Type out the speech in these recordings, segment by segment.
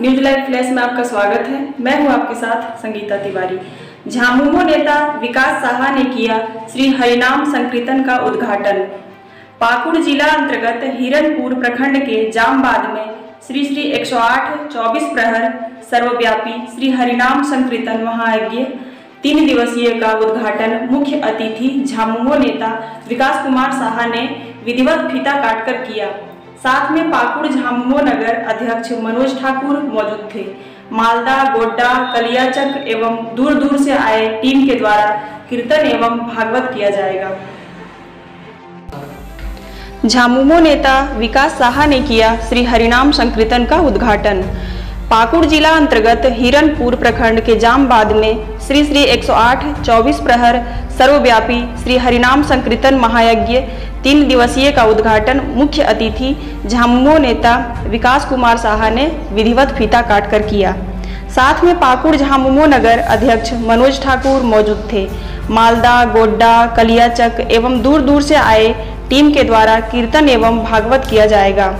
News live flash में आपका स्वागत है। मैं हूँ आपके साथ संगीता तिवारी। झामुमो नेता विकास साहा ने किया श्री हरिनाम संकीर्तन का उद्घाटन। पाकुड़ जिला अंतर्गत हिरनपुर प्रखंड के जामबाद में श्री श्री 108 24 प्रहर सर्वव्यापी श्री हरिनाम संकीर्तन महायज्ञ तीन दिवसीय का उद्घाटन मुख्य अतिथि झामुमो नेता विकास कुमार साहा ने विधिवत फीता काटकर किया। साथ में पाकुड़ झामुमो नगर अध्यक्ष मनोज ठाकुर मौजूद थे। मालदा, गोड्डा, कलियाचक एवं दूर दूर से आए टीम के द्वारा कीर्तन एवं भागवत किया जाएगा। झामुमो नेता विकास साहा ने किया श्री हरिनाम संकीर्तन का उद्घाटन। पाकुड़ जिला अंतर्गत हिरनपुर प्रखंड के जामबाद में श्री श्री 108 24 प्रहर सर्वव्यापी श्री हरिनाम संकीर्तन महायज्ञ तीन दिवसीय का उद्घाटन मुख्य अतिथि झामुमो नेता विकास कुमार साहा ने विधिवत फीता काटकर किया। साथ में पाकुड़ झामुमो नगर अध्यक्ष मनोज ठाकुर मौजूद थे। मालदा, गोड्डा, कलियाचक एवं दूर दूर से आए टीम के द्वारा कीर्तन एवं भागवत किया जाएगा।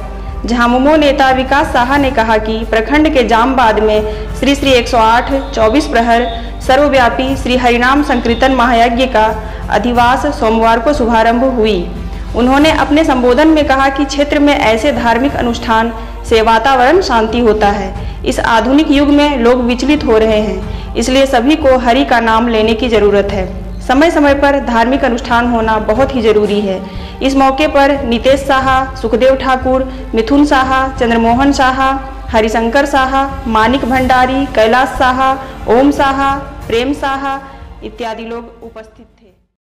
झामुमो नेता विकास साहा ने कहा कि प्रखंड के जामबाद में श्री श्री 108 24 प्रहर, सर्वव्यापी श्री हरिनाम संकीर्तन महायज्ञ का अधिवास सोमवार को शुभारंभ हुई। उन्होंने अपने संबोधन में कहा कि क्षेत्र में ऐसे धार्मिक अनुष्ठान से वातावरण शांति होता है। इस आधुनिक युग में लोग विचलित हो रहे हैं, इसलिए सभी को हरि का नाम लेने की ज़रूरत है। समय समय पर धार्मिक अनुष्ठान होना बहुत ही ज़रूरी है। इस मौके पर नितेश साहा, सुखदेव ठाकुर, मिथुन साहा, चंद्रमोहन साहा, हरिशंकर साहा, मानिक भंडारी, कैलाश साहा, ओम साहा, प्रेम साहा इत्यादि लोग उपस्थित थे।